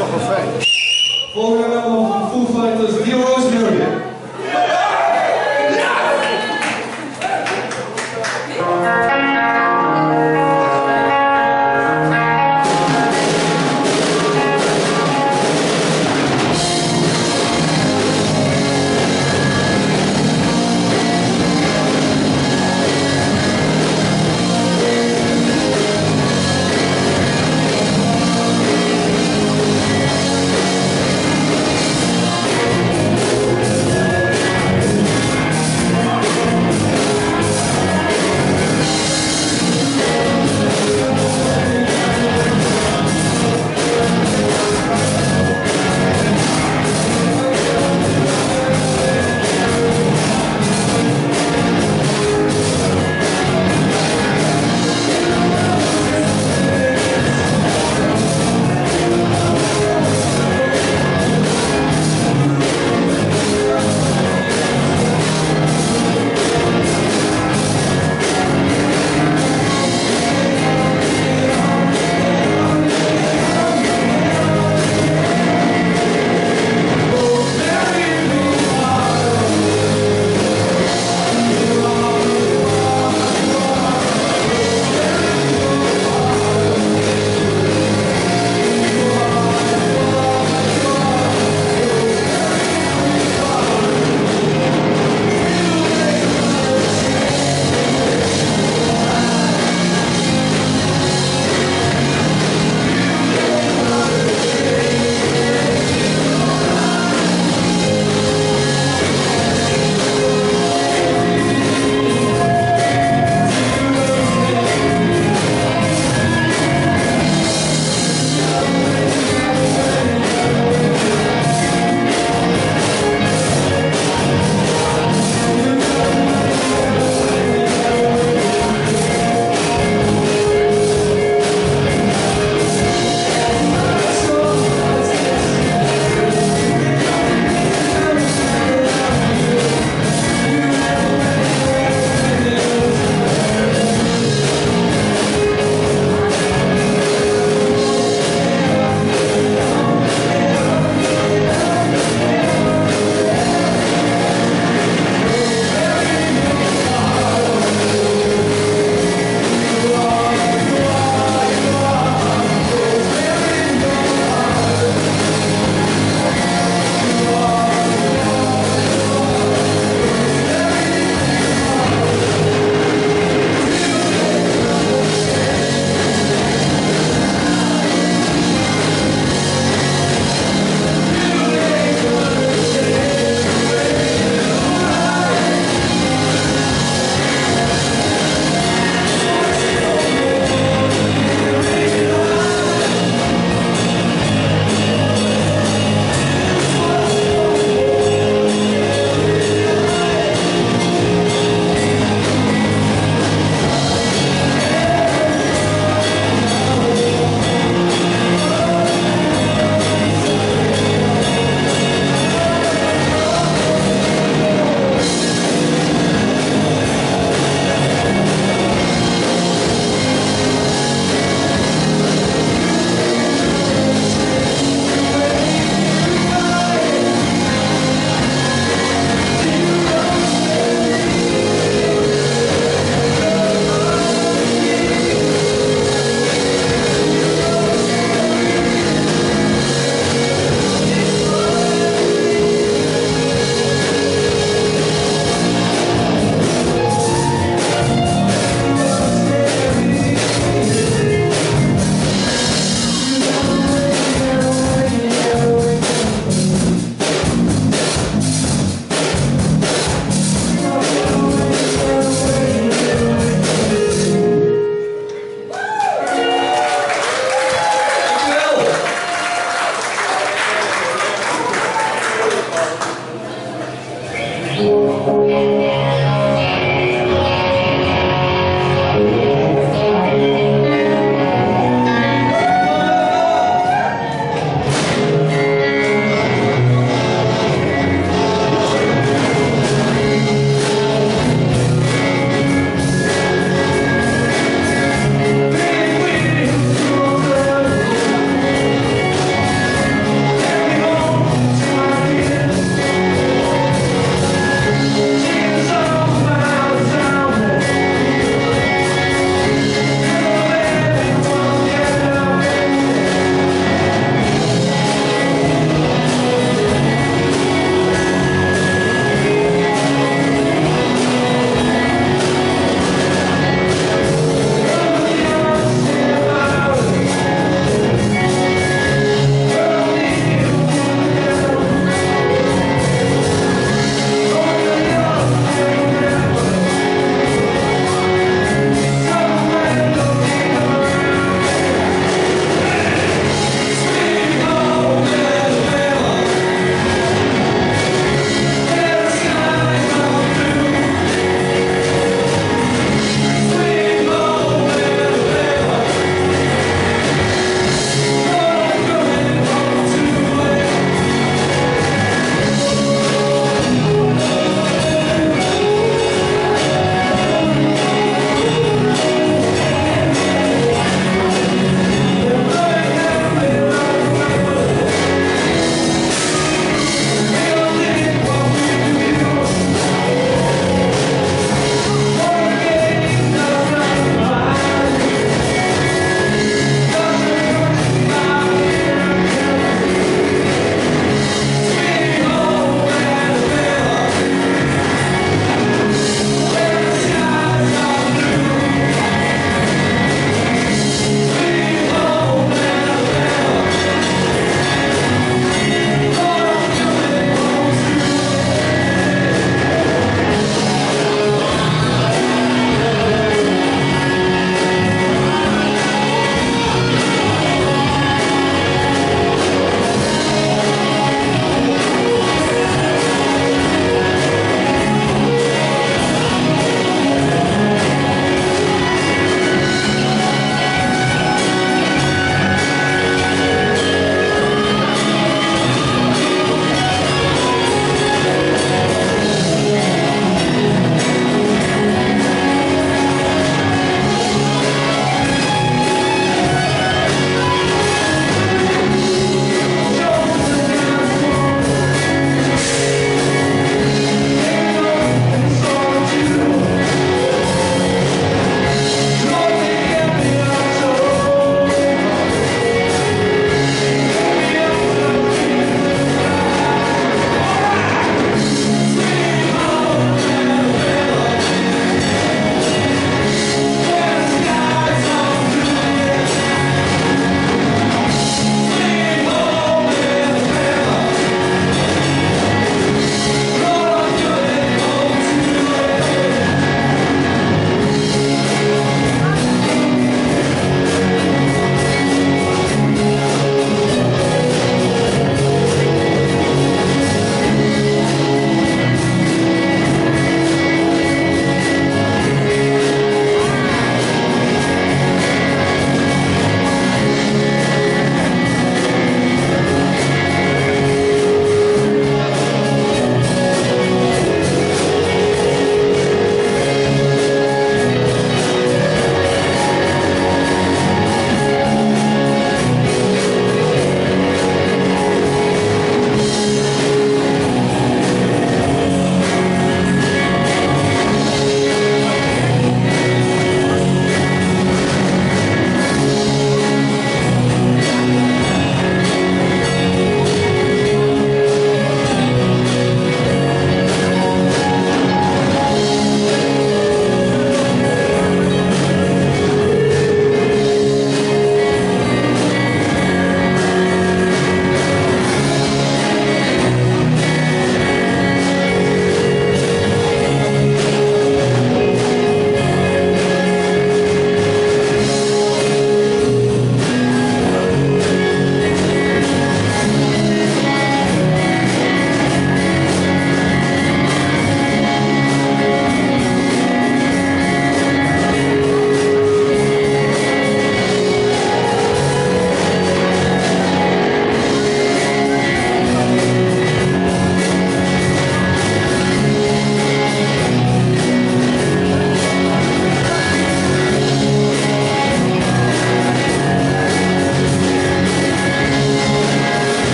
toch wel fijn. Volgende nummer van Foo Fighters, Deal Rosemary. Yeah.